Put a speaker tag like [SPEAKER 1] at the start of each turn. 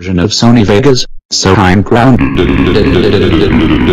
[SPEAKER 1] version of Sony Vegas, so I'm grounded.